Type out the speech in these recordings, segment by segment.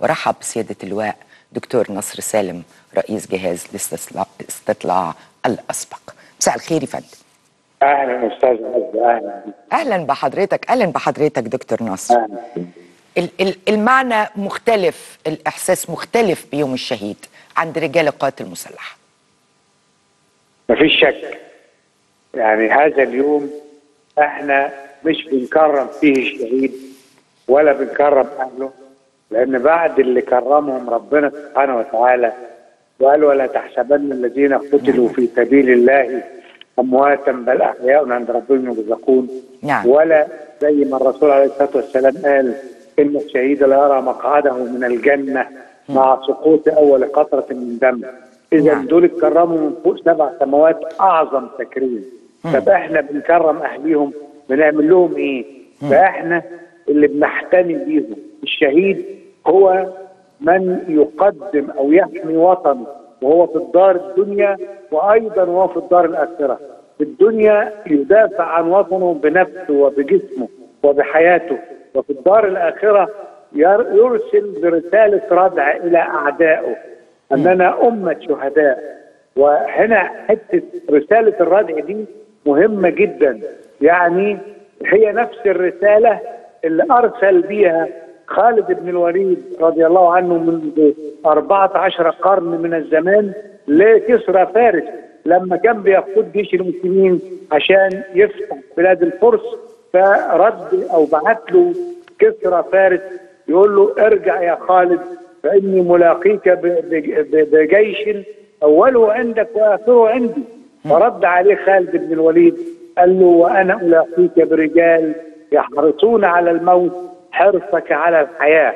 ورحب بسيادة اللواء دكتور نصر سالم رئيس جهاز الاستطلاع الأسبق. مساء الخير يا فندم. أهلا أستاذ عز أهلا بك. أهلا بحضرتك أهلا بحضرتك دكتور نصر. ال- المعنى مختلف الإحساس مختلف بيوم الشهيد عند رجال القوات المسلحة. مفيش شك. يعني هذا اليوم إحنا مش بنكرم فيه الشهيد ولا بنكرم أهله. لأن بعد اللي كرمهم ربنا سبحانه وتعالى وقال ولا تحسبن الذين قتلوا في سبيل الله أمواتا بل أحياء عند ربهم يرزقون نعم. ولا زي ما الرسول عليه الصلاة والسلام قال إن الشهيد لا يرى مقعده من الجنة مع سقوط أول قطرة من دم اذا نعم. دول اتكرموا من فوق سبع سماوات أعظم تكريم طب إحنا بنكرم أهليهم بنعمل لهم إيه؟ فإحنا اللي بنحتمي بيهم الشهيد هو من يقدم أو يحمي وطنه وهو في الدار الدنيا وأيضا وهو في الدار الآخرة. في الدنيا يدافع عن وطنه بنفسه وبجسمه وبحياته وفي الدار الآخرة ير- يرسل برسالة ردع إلى أعدائه أننا أمة شهداء. وهنا حتة رسالة الردع دي مهمة جدا. يعني هي نفس الرسالة اللي أرسل بيها خالد بن الوليد رضي الله عنه منذ 14 قرن من الزمان لكسرى فارس لما كان بيقود جيش المسلمين عشان يفتح بلاد الفرس فرد أو بعت له كسرى فارس يقول له ارجع يا خالد فإني ملاقيك بجيش أوله عندك وآخره عندي. فرد عليه خالد بن الوليد قال له وأنا ألاقيك برجال يحرصون على الموت حرصك على الحياة.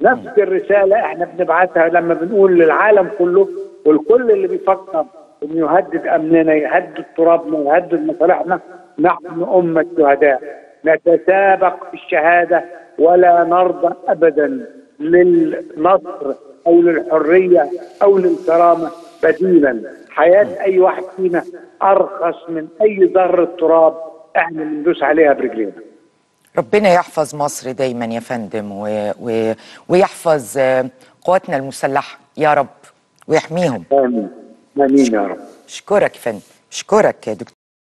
نفس الرسالة إحنا بنبعتها لما بنقول للعالم كله والكل اللي بيفكر إنه يهدد أمننا يهدد ترابنا يهدد مصالحنا نحن أمة شهداء. نتسابق في الشهادة ولا نرضى ابدا للنصر أو للحرية أو للكرامة بديلا. حياة أي واحد فينا أرخص من أي ذرة تراب إحنا بندوس عليها برجلينا. ربنا يحفظ مصر دايما يا فندم و... و... ويحفظ آه، قواتنا المسلحة يا رب ويحميهم. آمين. آمين يا رب. اشكرك يا فندم. اشكرك يا دكتور.